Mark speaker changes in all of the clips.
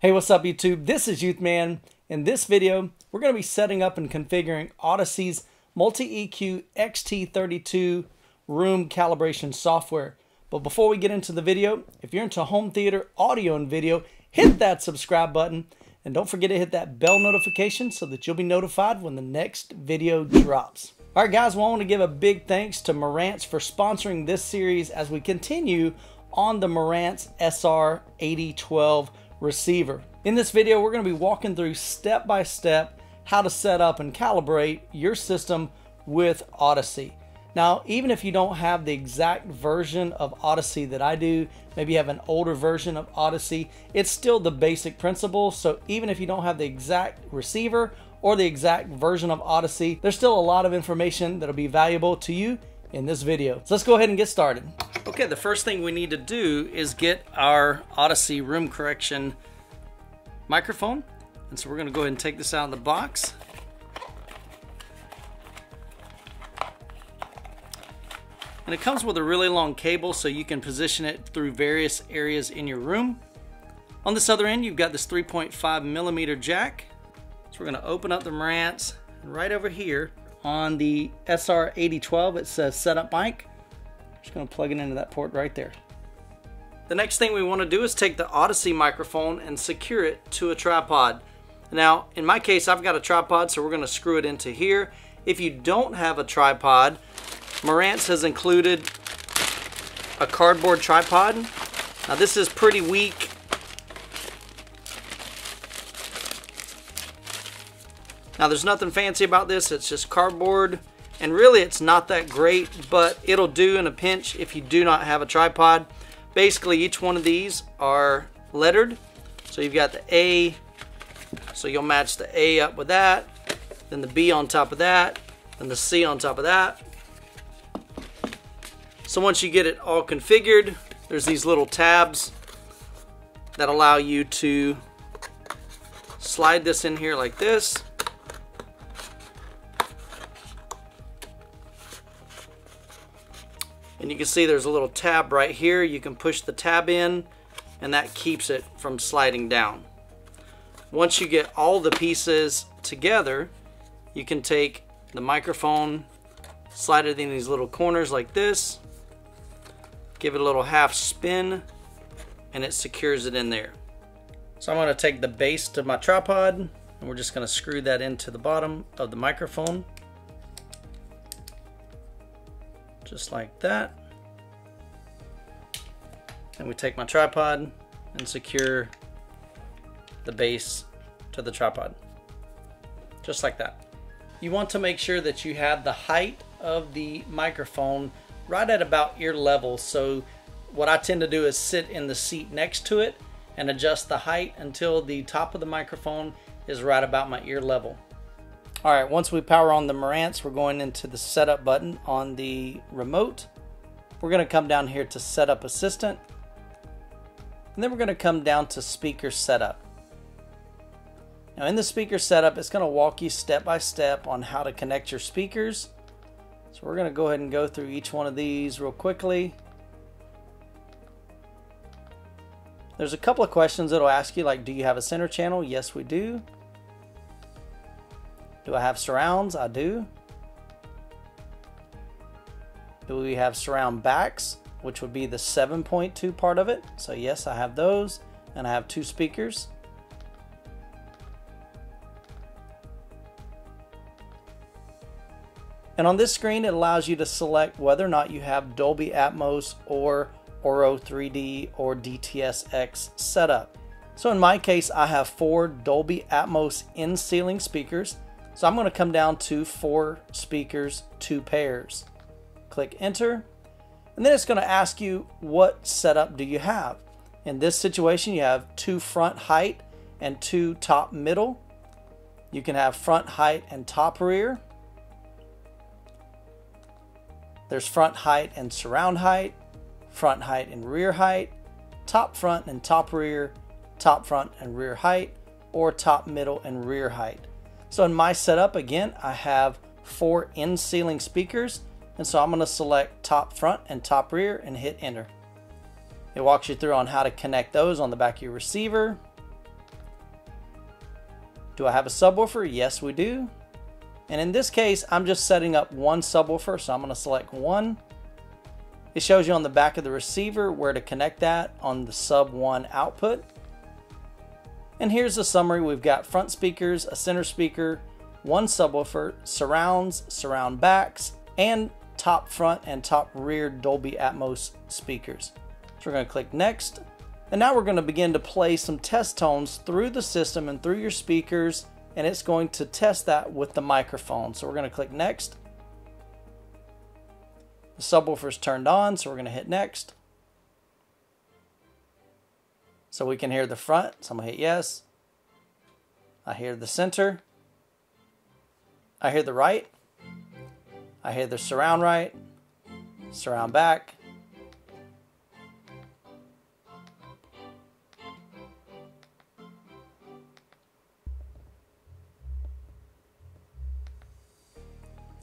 Speaker 1: Hey, what's up YouTube? This is Youthman. In this video, we're going to be setting up and configuring Audyssey's MultEQ XT32 room calibration software. But before we get into the video, if you're into home theater, audio, and video, hit that subscribe button. And don't forget to hit that bell notification so that you'll be notified when the next video drops. All right, guys, well, I want to give a big thanks to Marantz for sponsoring this series as we continue on the Marantz SR8012 receiver. In this video, we're going to be walking through step by step how to set up and calibrate your system with Audyssey. Now, even if you don't have the exact version of Audyssey that I do, maybe you have an older version of Audyssey, it's still the basic principle. So even if you don't have the exact receiver or the exact version of Audyssey, there's still a lot of information that'll be valuable to you in this video. So let's go ahead and get started. Okay, the first thing we need to do is get our Audyssey room correction microphone. And so we're gonna go ahead and take this out of the box. And it comes with a really long cable so you can position it through various areas in your room. On this other end, you've got this 3.5 millimeter jack. So we're gonna open up the Marantz right over here on the SR8012, it says setup mic. I'm Just gonna plug it into that port right there. The next thing we wanna do is take the Audyssey microphone and secure it to a tripod. Now, in my case, I've got a tripod, so we're gonna screw it into here. If you don't have a tripod, Marantz has included a cardboard tripod. Now this is pretty weak Now there's nothing fancy about this, it's just cardboard and really it's not that great, but it'll do in a pinch if you do not have a tripod. Basically each one of these are lettered. So you've got the A, so you'll match the A up with that, then the B on top of that, then the C on top of that. So once you get it all configured, there's these little tabs that allow you to slide this in here like this And you can see there's a little tab right here. You can push the tab in and that keeps it from sliding down. Once you get all the pieces together, you can take the microphone, slide it in these little corners like this, give it a little half spin, and it secures it in there. So I'm going to take the base to my tripod, and we're just going to screw that into the bottom of the microphone. Just like that. And we take my tripod and secure the base to the tripod, just like that. You want to make sure that you have the height of the microphone right at about ear level. So what I tend to do is sit in the seat next to it and adjust the height until the top of the microphone is right about my ear level. All right, once we power on the Marantz, we're going into the setup button on the remote. We're gonna come down here to setup assistant. And then we're gonna come down to speaker setup. Now in the speaker setup, it's gonna walk you step by step on how to connect your speakers. So we're gonna go ahead and go through each one of these real quickly. There's a couple of questions it'll ask you like, do you have a center channel? Yes, we do. Do I have surrounds? I do. Do we have surround backs, which would be the 7.2 part of it? So yes, I have those, and I have two speakers. And on this screen, it allows you to select whether or not you have Dolby Atmos or Auro 3D or DTS:X setup. So in my case, I have four Dolby Atmos in-ceiling speakers so I'm going to come down to four speakers, two pairs. Click enter. And then it's going to ask you what setup do you have. In this situation, you have two front height and two top middle. You can have front height and top rear. There's front height and surround height, front height and rear height, top front and top rear, top front and rear height, or top middle and rear height. So in my setup, again, I have four in-ceiling speakers. And so I'm going to select top front and top rear and hit enter. It walks you through on how to connect those on the back of your receiver. Do I have a subwoofer? Yes, we do. And in this case, I'm just setting up one subwoofer, so I'm going to select one. It shows you on the back of the receiver where to connect that on the sub 1 output. And here's the summary. We've got front speakers, a center speaker, one subwoofer, surrounds, surround backs, and top front and top rear Dolby Atmos speakers. So we're going to click next. And now we're going to begin to play some test tones through the system and through your speakers and it's going to test that with the microphone. So we're going to click next. The subwoofer's turned on, so we're going to hit next. So we can hear the front, so I'm to hit yes. I hear the center. I hear the right. I hear the surround right, surround back.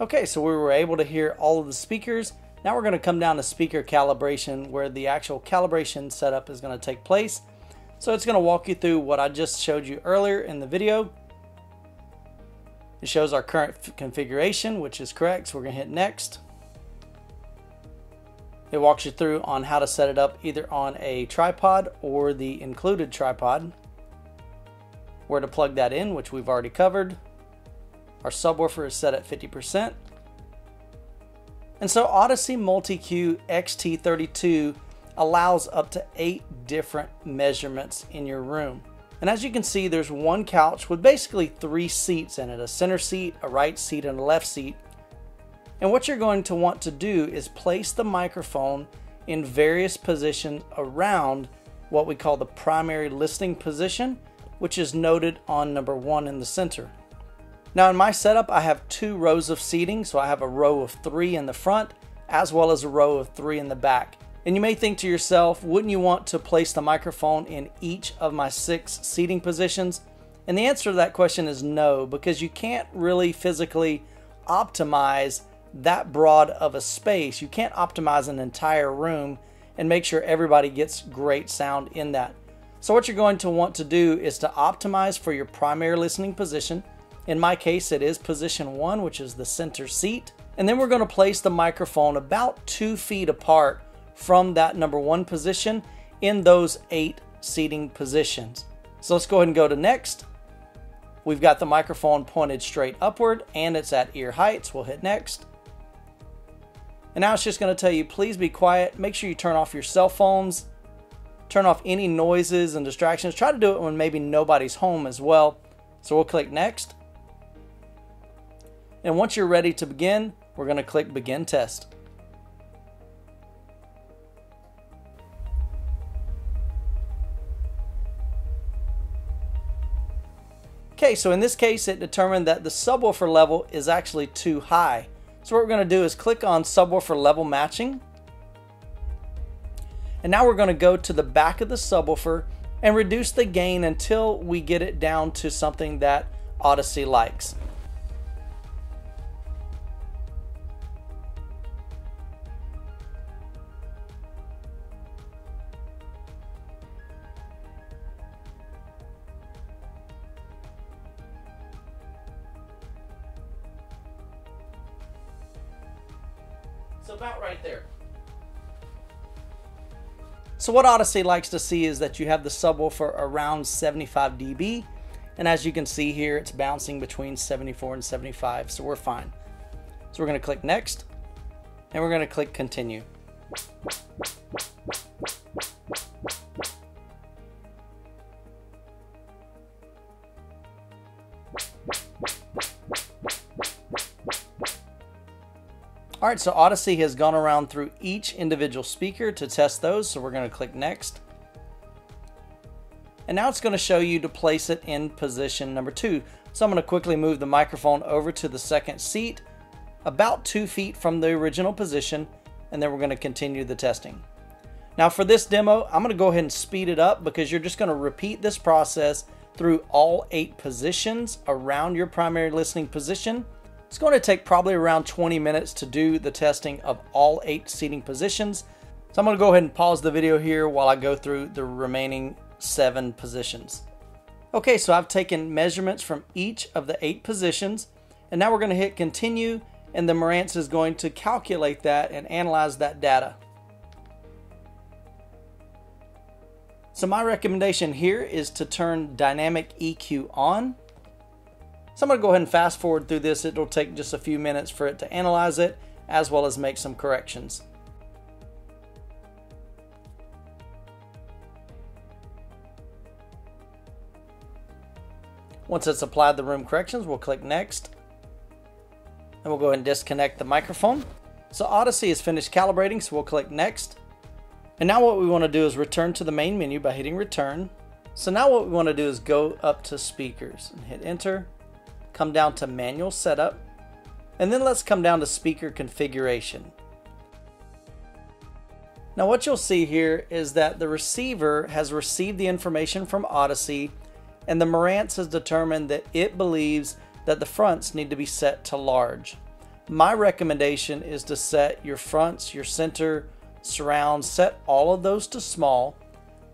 Speaker 1: Okay, so we were able to hear all of the speakers. Now we're to come down to speaker calibration where the actual calibration setup is to take place. So it's going to walk you through what I just showed you earlier in the video. It shows our current configuration, which is correct. So we're going to hit next. It walks you through on how to set it up either on a tripod or the included tripod. Where to plug that in, which we've already covered. Our subwoofer is set at 50%. And so Audyssey MultEQ XT32 allows up to eight different measurements in your room. And as you can see, there's one couch with basically three seats in it, a center seat, a right seat, and a left seat. And what you're going to want to do is place the microphone in various positions around what we call the primary listening position, which is noted on number one in the center. Now in my setup, I have two rows of seating. So I have a row of three in the front as well as a row of three in the back. And you may think to yourself, wouldn't you want to place the microphone in each of my six seating positions? And the answer to that question is no, because you can't really physically optimize that broad of a space. You can't optimize an entire room and make sure everybody gets great sound in that. So what you're going to want to do is to optimize for your primary listening position. In my case, it is position one, which is the center seat. And then we're going to place the microphone about two feet apart from that number one position in those eight seating positions. So let's go ahead and go to next. We've got the microphone pointed straight upward and it's at ear heights. We'll hit next. And now it's just going to tell you, please be quiet. Make sure you turn off your cell phones. Turn off any noises and distractions. Try to do it when maybe nobody's home as well. So we'll click next. And once you're ready to begin, we're going to click Begin Test. Okay, so in this case, it determined that the subwoofer level is actually too high. So what we're going to do is click on subwoofer level matching. And now we're going to go to the back of the subwoofer and reduce the gain until we get it down to something that Audyssey likes. So what Audyssey likes to see is that you have the subwoofer around 75 dB. And as you can see here, it's bouncing between 74 and 75, so we're fine. So we're gonna click next, and we're gonna click continue. Right, so Audyssey has gone around through each individual speaker to test those, so we're going to click Next. And now it's going to show you to place it in position number two. So I'm going to quickly move the microphone over to the second seat, about two feet from the original position, and then we're going to continue the testing. Now for this demo, I'm going to go ahead and speed it up because you're just going to repeat this process through all eight positions around your primary listening position it's going to take probably around 20 minutes to do the testing of all eight seating positions. So I'm going to go ahead and pause the video here while I go through the remaining seven positions. Okay, so I've taken measurements from each of the eight positions, and now we're going to hit continue, and the Marantz is going to calculate that and analyze that data. So my recommendation here is to turn dynamic EQ on. So I'm going to go ahead and fast forward through this. It'll take just a few minutes for it to analyze it as well as make some corrections. Once it's applied the room corrections, we'll click next. And we'll go ahead and disconnect the microphone. So Audyssey is finished calibrating, so we'll click next. And now what we want to do is return to the main menu by hitting return. So now what we want to do is go up to speakers and hit enter, come down to manual setup, and then let's come down to speaker configuration. Now what you'll see here is that the receiver has received the information from Audyssey and the Marantz has determined that it believes that the fronts need to be set to large. My recommendation is to set your fronts, your center, surround, set all of those to small,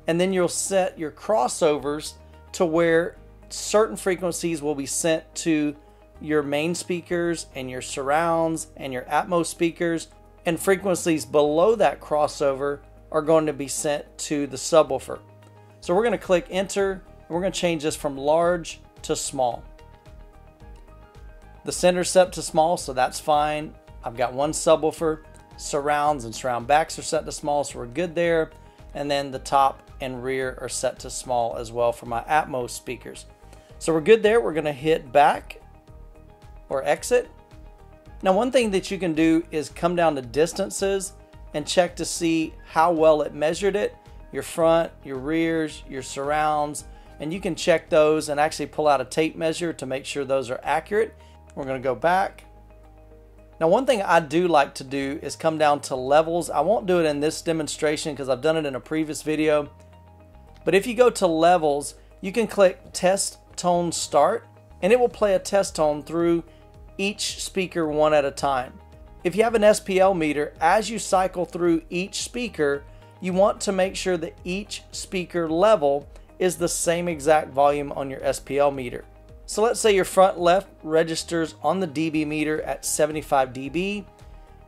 Speaker 1: and then you'll set your crossovers to where certain frequencies will be sent to your main speakers and your surrounds and your Atmos speakers, and frequencies below that crossover are going to be sent to the subwoofer. So we're going to click enter and we're going to change this from large to small. The center set to small, so that's fine. I've got one subwoofer surrounds and surround backs are set to small, so we're good there. And then the top and rear are set to small as well for my Atmos speakers. So we're good there. We're going to hit back or exit. Now, one thing that you can do is come down to distances and check to see how well it measured it your front, your rears, your surrounds, and you can check those and actually pull out a tape measure to make sure those are accurate. We're going to go back now one thing I do like to do is come down to levels. I won't do it in this demonstration because I've done it in a previous video. But if you go to levels, you can click test tone start and it will play a test tone through each speaker one at a time. If you have an SPL meter, as you cycle through each speaker, you want to make sure that each speaker level is the same exact volume on your SPL meter. So let's say your front left registers on the dB meter at 75 dB,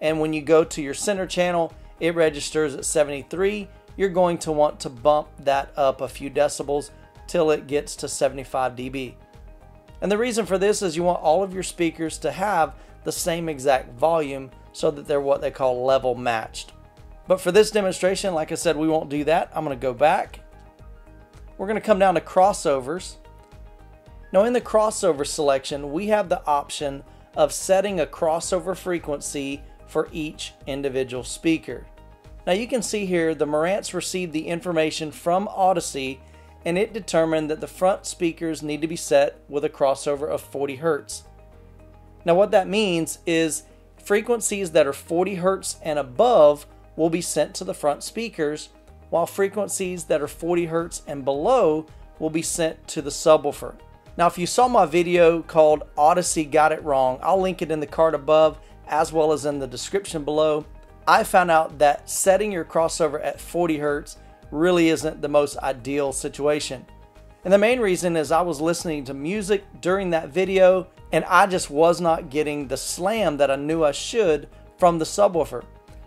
Speaker 1: and when you go to your center channel, it registers at 73. You're going to want to bump that up a few decibels till it gets to 75 dB. And the reason for this is you want all of your speakers to have the same exact volume so that they're what they call level matched. But for this demonstration, like I said, we won't do that. I'm going to go back. We're going to come down to crossovers now in the crossover selection, we have the option of setting a crossover frequency for each individual speaker. Now you can see here the Marantz received the information from Audyssey and it determined that the front speakers need to be set with a crossover of 40 Hertz. Now what that means is frequencies that are 40 Hertz and above will be sent to the front speakers while frequencies that are 40 Hertz and below will be sent to the subwoofer. Now, if you saw my video called Audyssey Got It Wrong, I'll link it in the card above as well as in the description below. I found out that setting your crossover at 40 Hertz really isn't the most ideal situation. And the main reason is I was listening to music during that video and I just was not getting the slam that I knew I should from the subwoofer.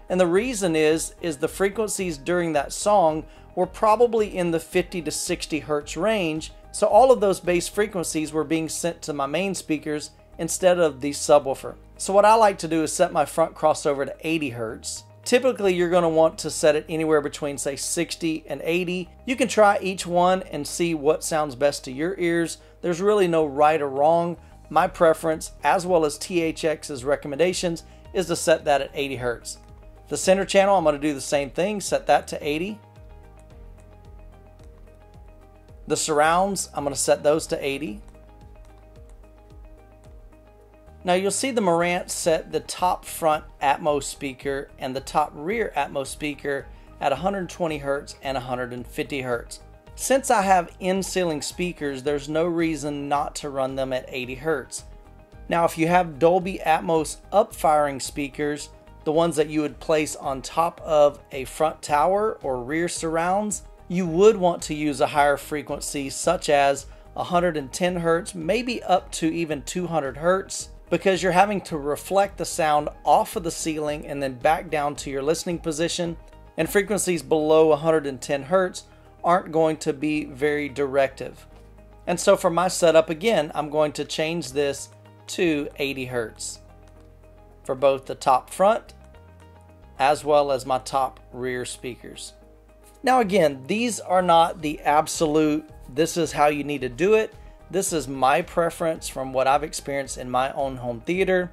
Speaker 1: And the reason is is the frequencies during that song were probably in the 50 to 60 hertz range so all of those bass frequencies were being sent to my main speakers instead of the subwoofer. So what I like to do is set my front crossover to 80 Hertz. Typically you're going to want to set it anywhere between say 60 and 80. You can try each one and see what sounds best to your ears. There's really no right or wrong. My preference, as well as THX's recommendations, is to set that at 80 Hertz. The center channel, I'm going to do the same thing, set that to 80. The surrounds, I'm going to set those to 80. Now you'll see the Marantz set the top front Atmos speaker and the top rear Atmos speaker at 120 Hz and 150 Hz. Since I have in-ceiling speakers, there's no reason not to run them at 80 Hz. Now if you have Dolby Atmos up-firing speakers, the ones that you would place on top of a front tower or rear surrounds, you would want to use a higher frequency such as 110 hertz, maybe up to even 200 hertz because you're having to reflect the sound off of the ceiling and then back down to your listening position. And frequencies below 110 hertz aren't going to be very directive. And so for my setup, again, I'm going to change this to 80 hertz for both the top front as well as my top rear speakers. Now again, these are not the absolute, this is how you need to do it. This is my preference from what I've experienced in my own home theater.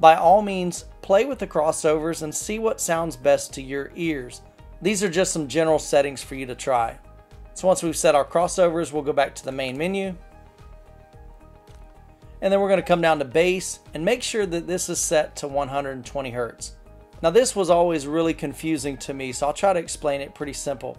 Speaker 1: By all means, play with the crossovers and see what sounds best to your ears. These are just some general settings for you to try. So once we've set our crossovers, we'll go back to the main menu. And then we're going to come down to bass and make sure that this is set to 120 Hertz. Now this was always really confusing to me, so I'll try to explain it pretty simple.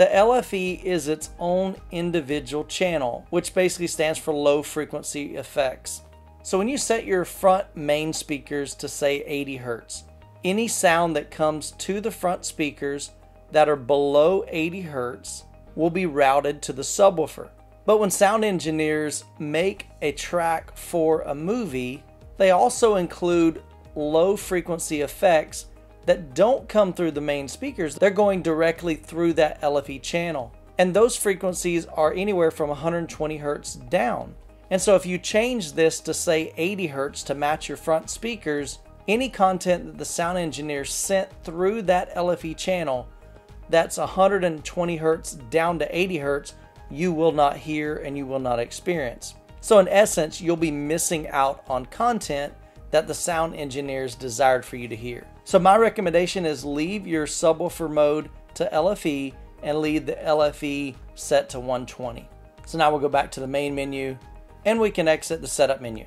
Speaker 1: The LFE is its own individual channel, which basically stands for low frequency effects. So when you set your front main speakers to say 80 Hertz, any sound that comes to the front speakers that are below 80 Hertz will be routed to the subwoofer. But when sound engineers make a track for a movie, they also include low frequency effects that don't come through the main speakers. They're going directly through that LFE channel. And those frequencies are anywhere from 120 hertz down. And so if you change this to say 80 hertz to match your front speakers, any content that the sound engineer sent through that LFE channel that's 120 hertz down to 80 hertz, you will not hear and you will not experience. So in essence, you'll be missing out on content that the sound engineers desired for you to hear. So my recommendation is leave your subwoofer mode to LFE and leave the LFE set to 120. So now we'll go back to the main menu and we can exit the setup menu.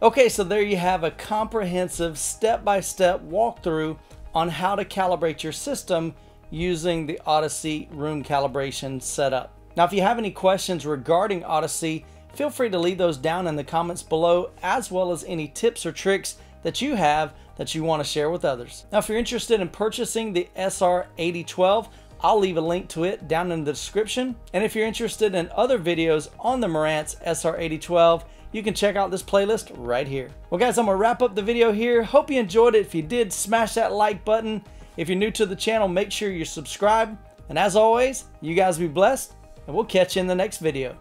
Speaker 1: Okay, so there you have a comprehensive step-by-step -step walkthrough on how to calibrate your system using the Audyssey room calibration setup. Now, if you have any questions regarding Audyssey, Feel free to leave those down in the comments below, as well as any tips or tricks that you have that you want to share with others. Now, if you're interested in purchasing the SR8012, I'll leave a link to it down in the description. And if you're interested in other videos on the Marantz SR8012, you can check out this playlist right here. Well guys, I'm gonna wrap up the video here. Hope you enjoyed it. If you did, smash that like button. If you're new to the channel, make sure you subscribe. And as always, you guys be blessed, and we'll catch you in the next video.